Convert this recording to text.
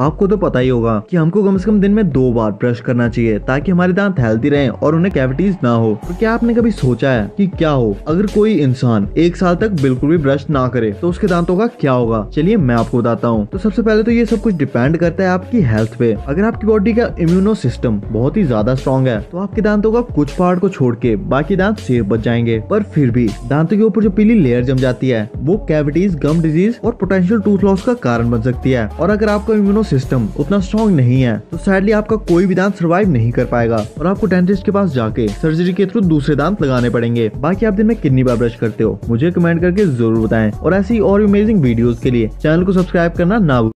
आपको तो पता ही होगा कि हमको कम से कम दिन में दो बार ब्रश करना चाहिए ताकि हमारे दांत हेल्थी रहें और उन्हें कैविटीज ना हो। तो क्या आपने कभी सोचा है कि क्या हो? अगर कोई इंसान एक साल तक बिल्कुल भी ब्रश ना करे तो उसके दांतों का क्या होगा? चलिए मैं आपको बताता हूँ। तो सबसे पहले तो ये सब कुछ डिपेंड करता है आपकी हेल्थ पे। अगर आपकी बॉडी का इम्यूनो सिस्टम बहुत ही ज़्यादा स्ट्रॉन्ग है तो आपके दांतों का कुछ पार्ट को छोड़ के बाकी दांत सेफ़ बच जाएँगे। पर फिर भी दांतों के ऊपर जो पीली लेयर जम जाती है, वो कैविटीज गम डिज़ीज़ और पोटेंशियल टूथ लॉस का कारण बन सकती है। और अगर आपका इम्यूनो सिस्टम उतना स्ट्रॉन्ग नहीं है तो सैडली आपका कोई भी दांत सर्वाइव नहीं कर पाएगा और आपको डेंटिस्ट के पास जाके सर्जरी के थ्रू दूसरे दांत लगाने पड़ेंगे। बाकी आप दिन में कितनी बार ब्रश करते हो? मुझे कमेंट करके ज़रूर बताएँ। और ऐसी और अमेजिंग वीडियोस के लिए चैनल को सब्सक्राइब करना ना